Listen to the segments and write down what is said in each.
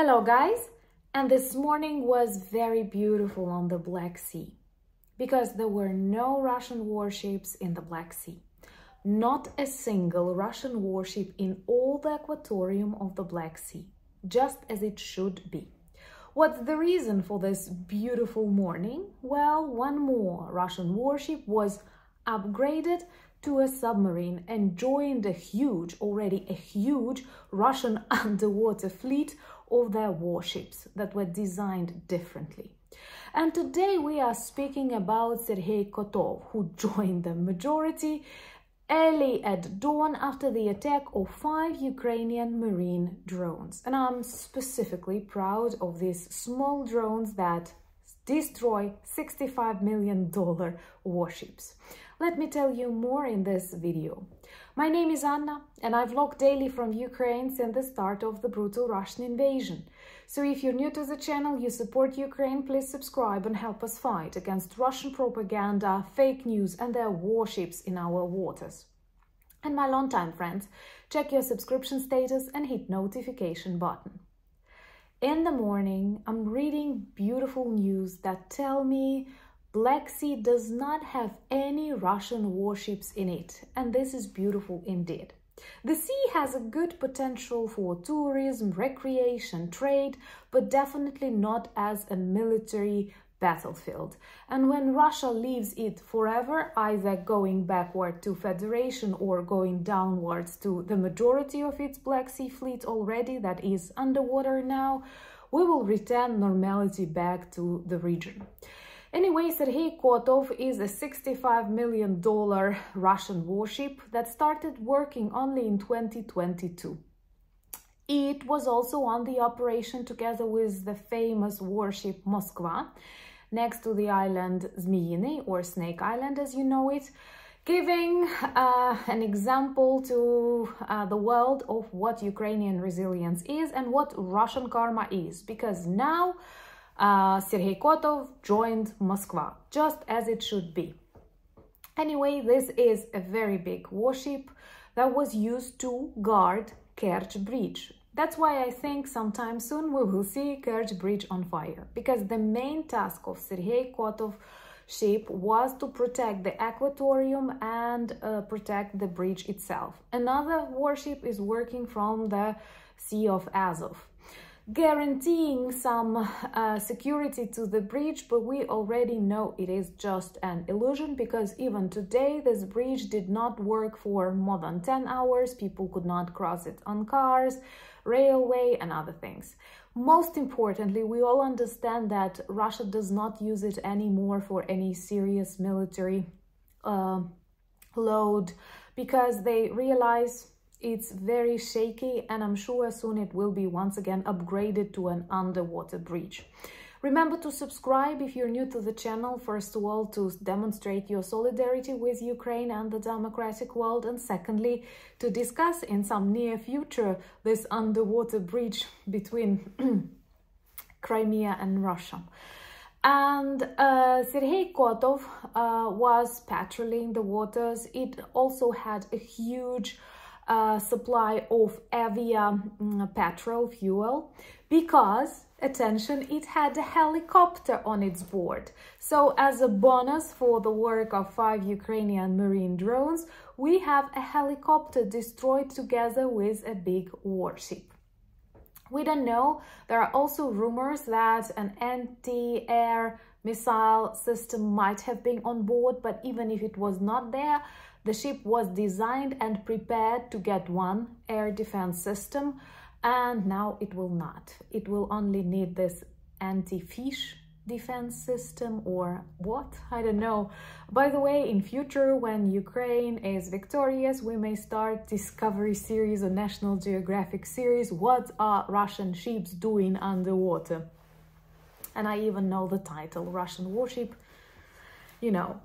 Hello guys! And this morning was very beautiful on the Black Sea because there were no Russian warships in the Black Sea. Not a single Russian warship in all the aquatorium of the Black Sea, just as it should be. What's the reason for this beautiful morning? Well, one more Russian warship was upgraded to a submarine and joined a huge, already a huge Russian underwater fleet of their warships that were designed differently. And today we are speaking about Sergey Kotov, who joined the majority early at dawn after the attack of five Ukrainian marine drones. And I'm specifically proud of these small drones that destroy $65 million warships. Let me tell you more in this video. My name is Anna and I vlog daily from Ukraine since the start of the brutal Russian invasion. So if you're new to the channel, you support Ukraine, please subscribe and help us fight against Russian propaganda, fake news and their warships in our waters. And my longtime friends, check your subscription status and hit notification button. In the morning, I'm reading beautiful news that tell me Black Sea does not have any Russian warships in it, and this is beautiful indeed. The sea has a good potential for tourism, recreation, trade, but definitely not as a military battlefield. And when Russia leaves it forever, either going backward to Federation or going downwards to the majority of its Black Sea fleet already that is underwater now, we will return normality back to the region. Anyway, Sergey Kotov is a $65 million Russian warship that started working only in 2022. It was also on the operation together with the famous warship Moskva next to the island Zmiyny or Snake Island as you know it, giving uh, an example to uh, the world of what Ukrainian resilience is and what Russian karma is because now uh, Sergey Kotov joined Moskva, just as it should be. Anyway, this is a very big warship that was used to guard Kerch Bridge. That's why I think sometime soon we will see Kerch Bridge on fire, because the main task of Sergey Kotov ship was to protect the aquatorium and uh, protect the bridge itself. Another warship is working from the Sea of Azov guaranteeing some uh, security to the bridge, but we already know it is just an illusion because even today this bridge did not work for more than 10 hours. People could not cross it on cars, railway and other things. Most importantly, we all understand that Russia does not use it anymore for any serious military uh, load because they realize it's very shaky and I'm sure soon it will be once again upgraded to an underwater bridge. Remember to subscribe if you're new to the channel, first of all, to demonstrate your solidarity with Ukraine and the democratic world, and secondly, to discuss in some near future this underwater bridge between Crimea and Russia. And uh, Sergey Kotov uh, was patrolling the waters. It also had a huge uh, supply of Avia um, petrol fuel because, attention, it had a helicopter on its board. So as a bonus for the work of five Ukrainian marine drones, we have a helicopter destroyed together with a big warship. We don't know. There are also rumors that an anti-air missile system might have been on board, but even if it was not there, the ship was designed and prepared to get one air defense system and now it will not. It will only need this anti-fish defense system or what? I don't know. By the way, in future, when Ukraine is victorious, we may start Discovery series or National Geographic series, What are Russian ships doing underwater? And I even know the title, Russian Warship, you know.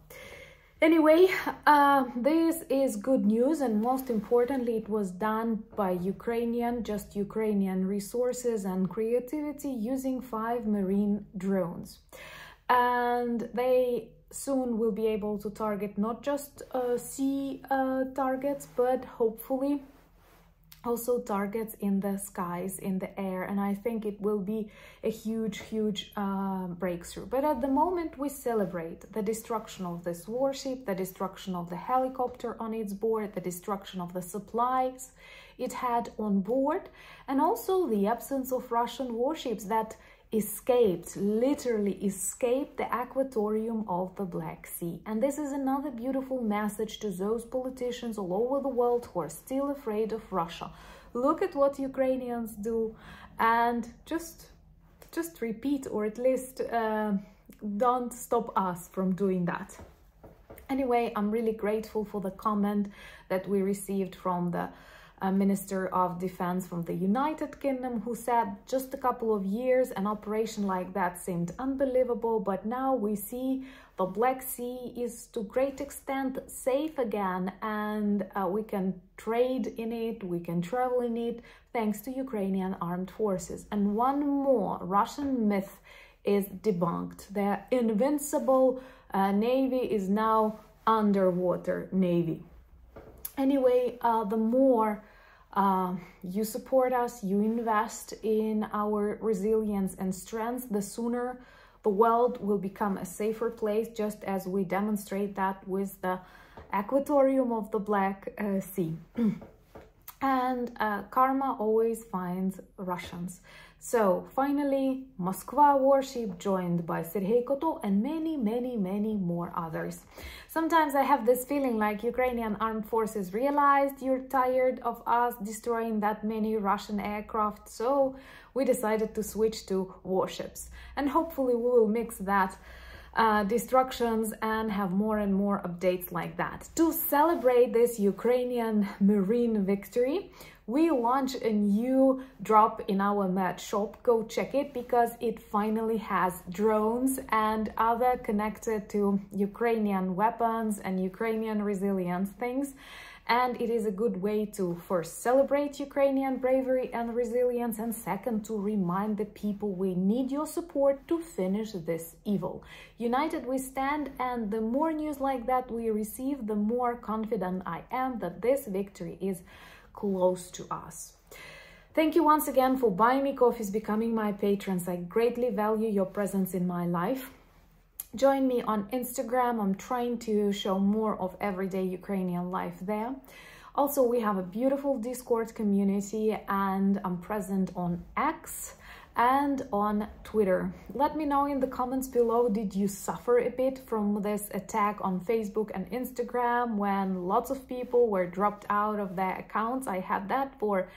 Anyway, uh, this is good news and most importantly it was done by Ukrainian, just Ukrainian resources and creativity using five marine drones. And they soon will be able to target not just uh, sea uh, targets but hopefully also targets in the skies, in the air, and I think it will be a huge, huge uh, breakthrough. But at the moment, we celebrate the destruction of this warship, the destruction of the helicopter on its board, the destruction of the supplies it had on board, and also the absence of Russian warships that escaped, literally escaped the aquatorium of the Black Sea. And this is another beautiful message to those politicians all over the world who are still afraid of Russia. Look at what Ukrainians do and just, just repeat or at least uh, don't stop us from doing that. Anyway, I'm really grateful for the comment that we received from the a Minister of Defense from the United Kingdom who said just a couple of years an operation like that seemed unbelievable, but now we see the Black Sea is to great extent safe again and uh, we can trade in it, we can travel in it thanks to Ukrainian armed forces. And one more Russian myth is debunked. Their invincible uh, navy is now underwater navy. Anyway, uh, the more uh, you support us, you invest in our resilience and strength, the sooner the world will become a safer place, just as we demonstrate that with the aquatorium of the Black uh, Sea. and uh, karma always finds Russians. So finally, Moskva warship joined by Sergey Kotov and many, many, many more others. Sometimes I have this feeling like Ukrainian armed forces realized you're tired of us destroying that many Russian aircraft, so we decided to switch to warships. And hopefully we will mix that uh, destructions and have more and more updates like that. To celebrate this Ukrainian marine victory, we launch a new drop in our Med shop. Go check it because it finally has drones and other connected to Ukrainian weapons and Ukrainian resilience things and it is a good way to first celebrate Ukrainian bravery and resilience and second to remind the people we need your support to finish this evil. United we stand and the more news like that we receive the more confident I am that this victory is close to us. Thank you once again for buying me coffees, becoming my patrons. I greatly value your presence in my life. Join me on Instagram. I'm trying to show more of everyday Ukrainian life there. Also, we have a beautiful Discord community and I'm present on X and on Twitter. Let me know in the comments below, did you suffer a bit from this attack on Facebook and Instagram when lots of people were dropped out of their accounts? I had that for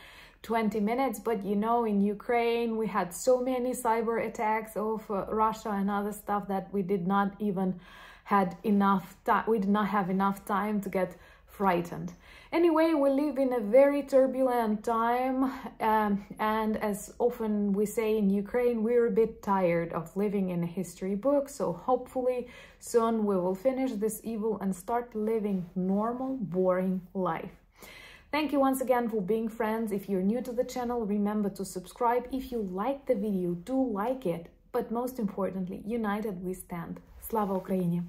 20 minutes but you know in Ukraine we had so many cyber attacks of uh, Russia and other stuff that we did not even had enough time we did not have enough time to get frightened. Anyway we live in a very turbulent time um, and as often we say in Ukraine we're a bit tired of living in a history book so hopefully soon we will finish this evil and start living normal boring life Thank you once again for being friends. If you're new to the channel, remember to subscribe. If you like the video, do like it. But most importantly, united we stand. Slava Ukraini!